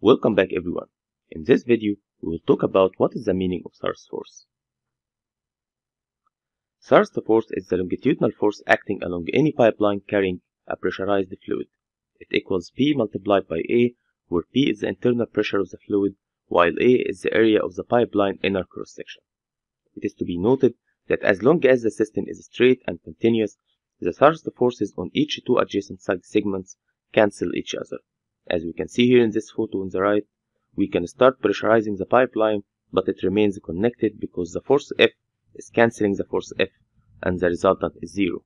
Welcome back everyone. In this video, we will talk about what is the meaning of thrust force. Thrust force is the longitudinal force acting along any pipeline carrying a pressurized fluid. It equals P multiplied by A, where P is the internal pressure of the fluid, while A is the area of the pipeline inner cross-section. It is to be noted that as long as the system is straight and continuous, the thrust forces on each two adjacent segments cancel each other. As we can see here in this photo on the right, we can start pressurizing the pipeline, but it remains connected because the force F is canceling the force F and the resultant is zero.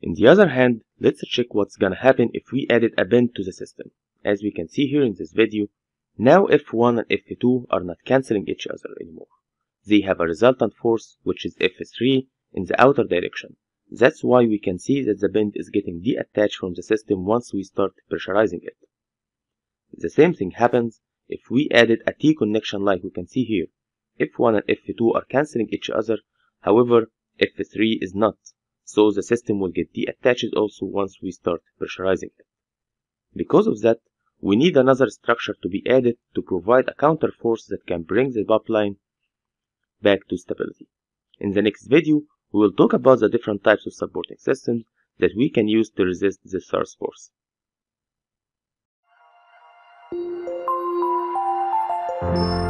In the other hand, let's check what's gonna happen if we added a bend to the system. As we can see here in this video, now F1 and F2 are not canceling each other anymore. They have a resultant force which is F3 in the outer direction. That's why we can see that the bend is getting detached from the system once we start pressurizing it. The same thing happens if we added a T connection like we can see here. F1 and F2 are canceling each other, however F3 is not, so the system will get detached also once we start pressurizing it. Because of that, we need another structure to be added to provide a counter force that can bring the pipeline back to stability. In the next video, we will talk about the different types of supporting systems that we can use to resist the thrust force. Thank you.